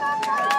Obrigada.